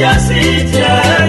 Gracias,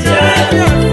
Yeah.